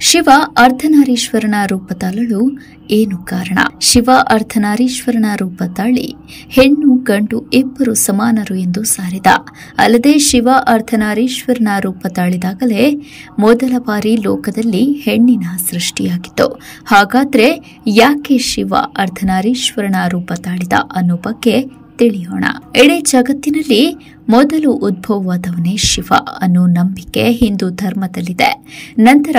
ಶಿವ ಅರ್ಧನಾರೀಶ್ವರನ ರೂಪ ತಾಳಲು ಏನು ಕಾರಣ? ಶಿವ ಅರ್ಧನಾರೀಶ್ವರನ ರೂಪ ತಾಳಿ ಹೆಣ್ಣು, ಗಂಡು ಇಬ್ಬರು ಸಮಾನರು ಎಂದು ಸಾರಿದ. ಅಲ್ಲದೆ ಶಿವ ಅರ್ಧನಾರೀಶ್ವರನ ರೂಪ ತಾಳಿದಾಗಲೇ ಮೊದಲ ಬಾರಿ ಲೋಕದಲ್ಲಿ ಹೆಣ್ಣಿನ ಸೃಷ್ಟಿಯಾಗಿತ್ತು. ಹಾಗಾದ್ರೆ ಯಾಕೆ ಶಿವ ಅರ್ಧನಾರೀಶ್ವರನ ರೂಪ ತಾಳಿದ ಅನ್ನೋ ಬಗ್ಗೆ ತಿಳಿಯೋಣ. ಇಡೀ ಜಗತ್ತಿನಲ್ಲಿ ಮೊದಲು ಉದ್ಭವವಾದವನೇ ಶಿವ ಅನ್ನೋ ನಂಬಿಕೆ ಹಿಂದೂ ಧರ್ಮದಲ್ಲಿದೆ. ನಂತರ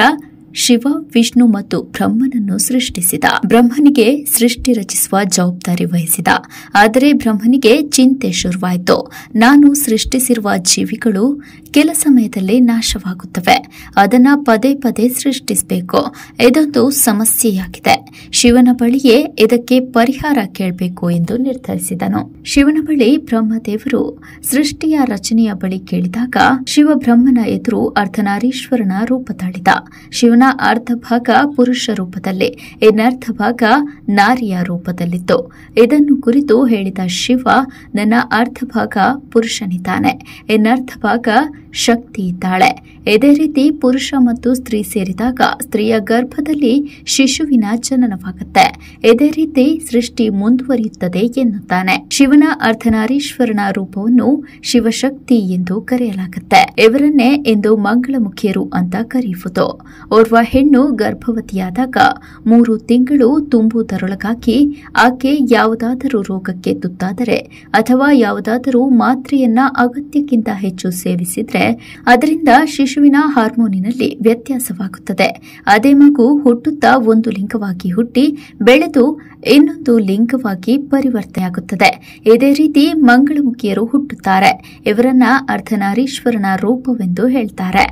ಶಿವ, ವಿಷ್ಣು ಮತ್ತು ಬ್ರಹ್ಮನನ್ನು ಸೃಷ್ಟಿಸಿದ. ಬ್ರಹ್ಮನಿಗೆ ಸೃಷ್ಟಿ ರಚಿಸುವ ಜವಾಬ್ದಾರಿ ವಹಿಸಿದ. ಆದರೆ ಬ್ರಹ್ಮನಿಗೆ ಚಿಂತೆ ಶುರುವಾಯಿತು. ನಾನು ಸೃಷ್ಟಿಸಿರುವ ಜೀವಿಗಳು ಕೆಲ ಸಮಯದಲ್ಲಿ ನಾಶವಾಗುತ್ತವೆ. ಅದನ್ನ ಪದೇ ಪದೇ ಸೃಷ್ಟಿಸಬೇಕು. ಇದೊಂದು ಸಮಸ್ಯೆಯಾಗಿದೆ. ಶಿವನ ಬಳಿಯೇ ಇದಕ್ಕೆ ಪರಿಹಾರ ಕೇಳಬೇಕು ಎಂದು ನಿರ್ಧರಿಸಿದನು. ಶಿವನ ಬಳಿ ಬ್ರಹ್ಮದೇವರು ಸೃಷ್ಟಿಯ ರಚನೆಯ ಬಳಿ ಕೇಳಿದಾಗ ಶಿವ ಬ್ರಹ್ಮನ ಎದುರು ಅರ್ಧನಾರೀಶ್ವರನ ರೂಪ ತಾಳಿದ. ಶಿವನ ಅರ್ಧ ಭಾಗ ಪುರುಷ ರೂಪದಲ್ಲಿ ಇನ್ನರ್ಧ ಭಾಗ ನಾರಿಯ ರೂಪದಲ್ಲಿತ್ತು. ಇದನ್ನು ಕುರಿತು ಹೇಳಿದ ಶಿವ, ನನ್ನ ಅರ್ಧ ಭಾಗ ಪುರುಷನಿದ್ದಾನೆ ಇನ್ನರ್ಧ ಭಾಗ ಶಕ್ತಿ ಇದ್ದಾಳೆ. ಇದೇ ರೀತಿ ಪುರುಷ ಮತ್ತು ಸ್ತ್ರೀ ಸೇರಿದಾಗ ಸ್ತ್ರೀಯ ಗರ್ಭದಲ್ಲಿ ಶಿಶುವಿನ ಜನನವಾಗುತ್ತೆ. ಇದೇ ರೀತಿ ಸೃಷ್ಟಿ ಮುಂದುವರಿಯುತ್ತದೆ ಎನ್ನುತ್ತಾನೆ. ಶಿವನ ಅರ್ಧನಾರೀಶ್ವರನ ರೂಪವನ್ನು ಶಿವಶಕ್ತಿ ಎಂದು ಕರೆಯಲಾಗುತ್ತೆ. ಇವರನ್ನೇ ಇಂದು ಮಂಗಳಮುಖಿಯರು ಅಂತ ಕರೆಯುವುದು. ಓರ್ವ ಹೆಣ್ಣು ಗರ್ಭವತಿಯಾದಾಗ ಮೂರು ತಿಂಗಳು ತುಂಬುವುದರೊಳಗಾಗಿ ಆಕೆ ಯಾವುದಾದರೂ ರೋಗಕ್ಕೆ ತುತ್ತಾದರೆ ಅಥವಾ ಯಾವುದಾದರೂ ಮಾತ್ರೆಯನ್ನ ಅಗತ್ಯಕ್ಕಿಂತ ಹೆಚ್ಚು ಸೇವಿಸಿದರೆ ಅದರಿಂದ ಶಿಶುವಿನ ಹಾರ್ಮೋನಿನಲ್ಲಿ ವ್ಯತ್ಯಾಸವಾಗುತ್ತದೆ. ಅದೇ ಮಗು ಹುಟ್ಟುತ್ತಾ ಒಂದು ಲಿಂಗವಾಗಿ ಹುಟ್ಟಿ ಬೆಳೆದು ಇನ್ನೊಂದು ಲಿಂಗವಾಗಿ ಪರಿವರ್ತನೆಯಾಗುತ್ತದೆ. ಇದೇ ರೀತಿ ಮಂಗಳಮುಖಿಯರು ಹುಟ್ಟುತ್ತಾರೆ. ಇವರನ್ನ ಅರ್ಧನಾರೀಶ್ವರನ ರೂಪವೆಂದು ಹೇಳ್ತಾರೆ.